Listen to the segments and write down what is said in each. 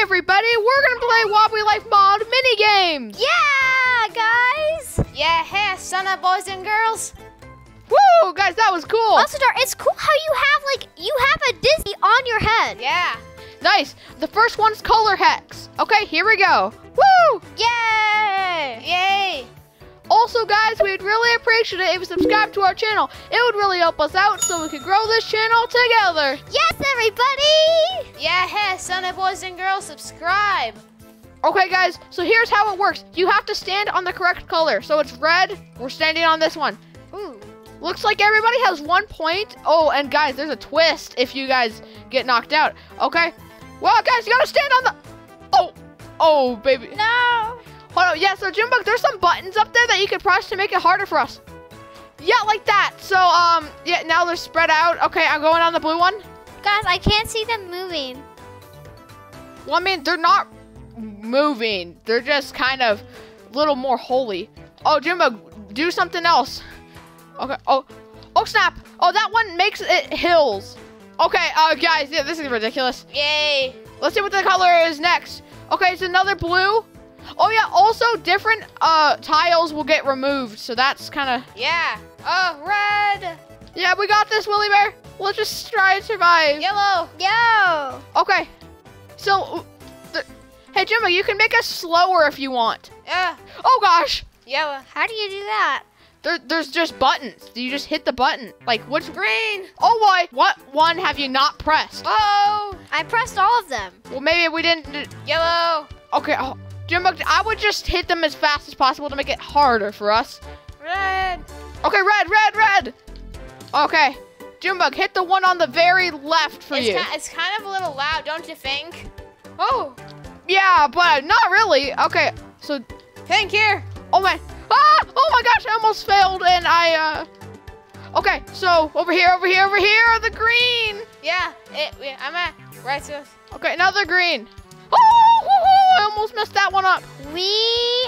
everybody, we're gonna play Wobbly Life Mod mini games. Yeah, guys. Yeah, hey, son of boys and girls. Woo, guys, that was cool. Also, Dar, it's cool how you have like you have a Disney on your head. Yeah. Nice. The first one's color hex. Okay, here we go. Woo! Yay! Yay! Also, guys, we'd really appreciate it if you subscribe to our channel. It would really help us out so we could grow this channel together. Yes, everybody. Yeah, hey, son of boys and girls, subscribe. Okay, guys, so here's how it works. You have to stand on the correct color. So it's red. We're standing on this one. Ooh. Looks like everybody has one point. Oh, and guys, there's a twist if you guys get knocked out. Okay. Well, guys, you gotta stand on the. Oh, oh, baby. No. Hold on. Yeah, so JoonBug, there's some buttons up there that you can press to make it harder for us. Yeah, like that. So, um, yeah, now they're spread out. Okay, I'm going on the blue one. Guys, I can't see them moving. Well, I mean, they're not moving. They're just kind of a little more holy. Oh, JoonBug, do something else. Okay. Oh, oh, snap. Oh, that one makes it hills. Okay, uh, guys, yeah, this is ridiculous. Yay! Let's see what the color is next. Okay, it's another blue. Oh yeah, also different uh tiles will get removed, so that's kind of Yeah. Oh, red, yeah. We got this, Woolly Bear. Let's just try and survive. yellow. Yo. Okay. So, uh, the, hey Jimbo, you can make us slower if you want. Yeah. Oh gosh, Yellow. How do you do that? there, there's just buttons. You just hit the button. Like which? Green. Oh boy, what one have you not pressed? Oh, I pressed all of them. Well, maybe we didn't. yellow. Okay. Oh, Jimbo, I would just hit them as fast as possible to make it harder for us. Red. Okay, red, red, red. Okay, JoonBug, hit the one on the very left for It's, you. ki- it's kind of a little loud, don't you think? Oh, yeah, but not really. Okay, so, pink here. oh my, ah, oh my gosh, I almost failed, and I, uh, okay, so over here, over here, over here, the green. Yeah. It, we- I'm at right to. Okay, another green. I almost messed that one up. We.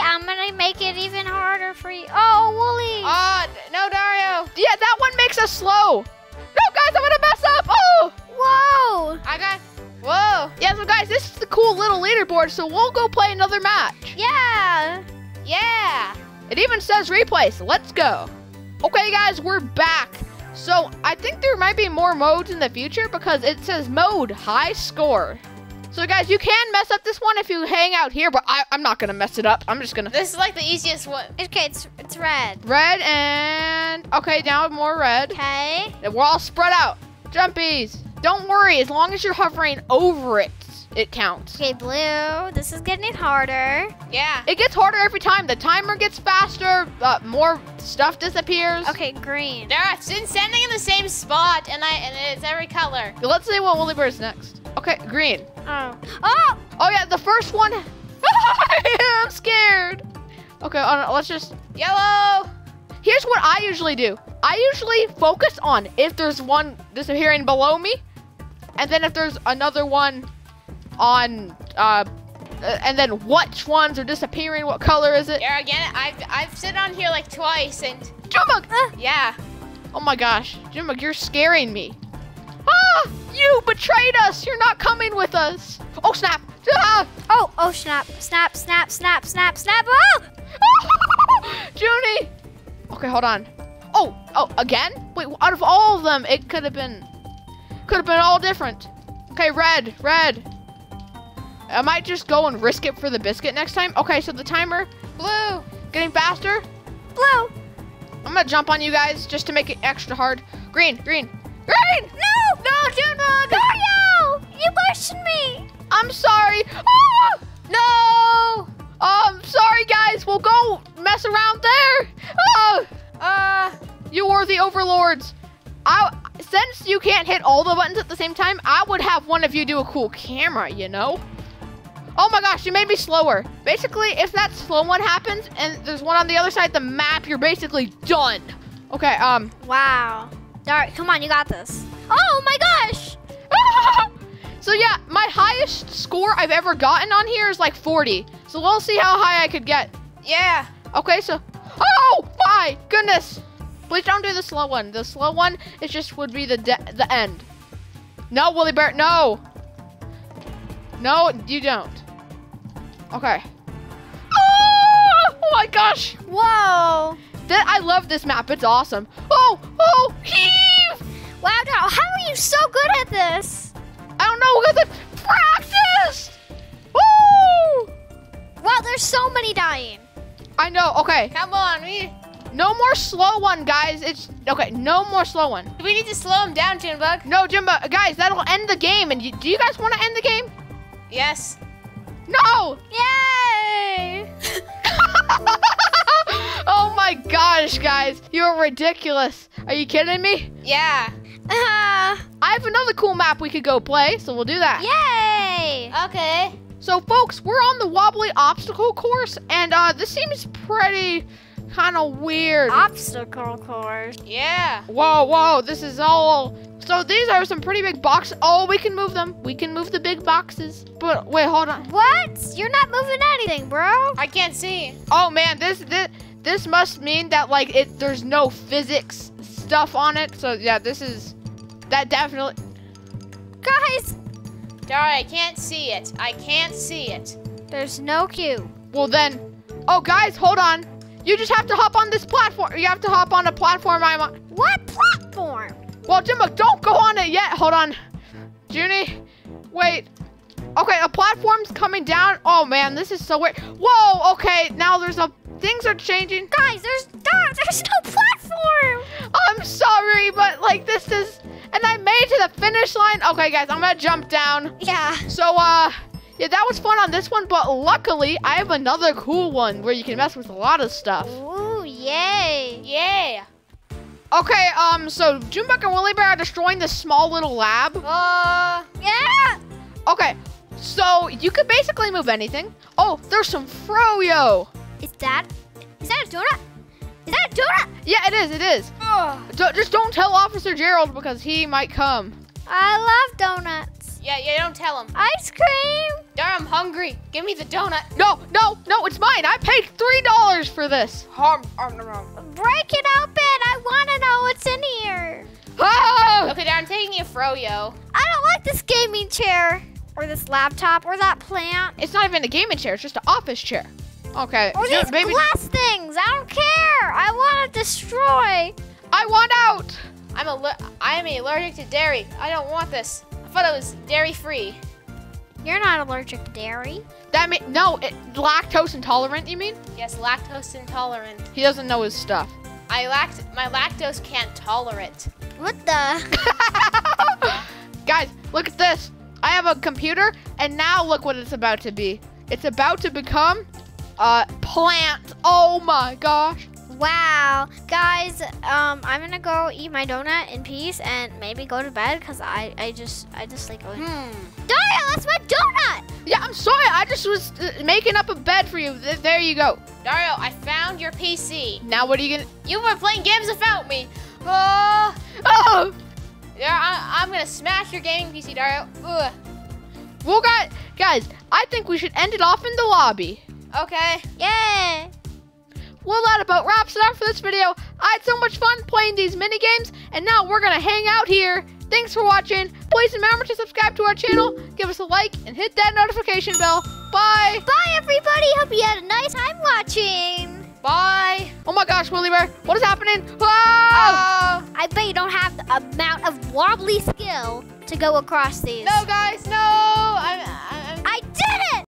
I'm gonna make it even harder for you. Oh, Woolly. Oh, d- no, Dario. Yeah, that one makes us slow. No, guys, I'm gonna mess up. Oh. Whoa. I got. Whoa. Yeah, so guys, this is the cool little leaderboard, so we'll go play another match. Yeah. Yeah. It even says replay, so let's go. Okay, guys, we're back. So I think there might be more modes in the future because it says mode high score. So guys, you can mess up this one if you hang out here, but I, I'm not gonna mess it up. I'm just gonna This is like the easiest one. Okay, it's it's red. red and okay, now more red. Okay. And We're all spread out. Jumpies. Don't worry, as long as you're hovering over it, it counts. Okay, blue. This is getting harder. Yeah. It gets harder every time. The timer gets faster. Uh, more stuff disappears. Okay, green. They're been standing in the same spot, and I and it's every color. Let's see what Woolly Bird's next. Okay, green. Oh. Oh. Oh yeah, the first one. I'm scared. Okay, uh, let's just. Yellow. Here's what I usually do. I usually focus on if there's one disappearing below me, and then if there's another one on, uh, uh, and then which ones are disappearing. What color is it? There again. I've I've sit on here like twice, and Jumbo! yeah. Oh my gosh, Jumbo, you're scaring me. You betrayed us. You're not coming with us. Oh snap! Ah! Oh. Oh. Snap. Snap. Snap. Snap. Snap. Snap. Oh. Junie! Okay, hold on. Oh, oh, again? Wait, out of all of them, it could have been, could have been all different. Okay, red, red. I might just go and risk it for the biscuit next time. Okay, so the timer, Blue. getting faster. Blue. I'm gonna jump on you guys just to make it extra hard. Green, green, green! No. JoonBug. Dario. You pushed me. I'm sorry. Ah! No. Um, sorry guys, we'll go mess around there. Oh, Uh. you are the overlords. I, since you can't hit all the buttons at the same time, I would have one of you do a cool camera, you know? Oh my gosh, you made me slower. Basically, if that slow one happens and there's one on the other side of the map, you're basically done. Okay, um, Wow. All right, come on, you got this. Oh my gosh. So yeah, my highest score I've ever gotten on here is like 40. So we'll see how high I could get. Yeah. Okay, so, oh my goodness. Please don't do the slow one. The slow one, it just would be the de- the end. No, Woolly Bear, no. No, you don't. Okay. Oh, oh my gosh. Whoa. That I love this map. It's awesome. Oh, oh, heave! Wow, how are you so good at this? Don't know because I practiced. Woo! Wow, there's so many dying. I know. Okay. Come on, we No more slow one, guys. It's okay. No more slow one. we need to slow him down, JoonBug. No, Jimbo, guys, that'll end the game. And you, do you guys want to end the game? Yes. No! Yay! oh my gosh, guys, you're ridiculous. Are you kidding me? Yeah. Uh, I have another cool map we could go play, so we'll do that. yay! Okay. So, folks, we're on the wobbly obstacle course, and uh, this seems pretty kind of weird. Obstacle course. Yeah. Whoa, whoa, this is all. So these are some pretty big boxes. Oh, we can move them. We can move the big boxes. But wait, hold on. What? You're not moving anything, bro. I can't see. Oh man, this this this must mean that like it there's no physics stuff on it. So yeah, this is that definitely. Guys, Dara, I can't see it. I can't see it. there's no queue. Well then, oh guys, hold on. You just have to hop on this platform. You have to hop on a platform I'm on. What platform? Well, Jimbo, don't go on it yet. Hold on, Junie. Wait. Okay, a platform's coming down. Oh man, this is so weird. Whoa. Okay, now there's a things are changing. Guys, there's no, there's no platform. I'm sorry, but like this is, and I made it to the finish line. Okay, guys, I'm gonna jump down. Yeah. So, uh, yeah, that was fun on this one, but luckily I have another cool one where you can mess with a lot of stuff. Ooh, yay. Yeah. Okay, um, so JoonBug and Woolly Bear are destroying this small little lab. Uh, Yeah. Okay, so you could basically move anything. Oh, there's some Froyo. Is that, is that a donut? Is that a donut? Yeah, it is, it is. Oh, D- just don't tell Officer Gerald because he might come. I love donuts. yeah, yeah, don't tell him. Ice cream. Dara, I'm hungry. Give me the donut. No, no, no, it's mine. I paid $3 for this. Hum, um, um, um. Break it open. I want to know what's in here. Ah! Okay, Dara, I'm taking you Froyo. I don't like this gaming chair or this laptop or that plant It's not even a gaming chair, it's just an office chair. Okay, or ju- these maybe glass things. I don't care. I want to destroy. I want out. I'm a I am allergic to dairy. I don't want this. I thought it was dairy free. You're not allergic to dairy. That mean no, it, lactose intolerant. You mean? Yes, lactose intolerant. He doesn't know his stuff. I lact my lactose can't tolerate. What the? Guys, look at this. I have a computer, and now look what it's about to be. It's about to become a plant. Oh my gosh. Wow, guys, um, I'm gonna go eat my donut in peace and maybe go to bed because I, I just, I just like going. Hmm. Daria, that's my donut. Yeah, I'm sorry. I just was uh, making up a bed for you. There you go. Dario, I found your PC. Now what are you gonna? You were playing games without me. Uh, Oh, yeah, I, I'm gonna smash your gaming PC, Dario. Ugh. well, guys, guys, I think we should end it off in the lobby. Okay. Yay. Well, that about wraps it up for this video. I had so much fun playing these mini games, and now we're gonna hang out here. Thanks for watching. Please remember to subscribe to our channel, give us a like, and hit that notification bell. Bye. Bye, everybody. Hope you had a nice time watching. Bye. Oh my gosh, Woolly Bear, what is happening? Ah! Oh. I bet you don't have the amount of wobbly skill to go across these. No, guys, no. I'm,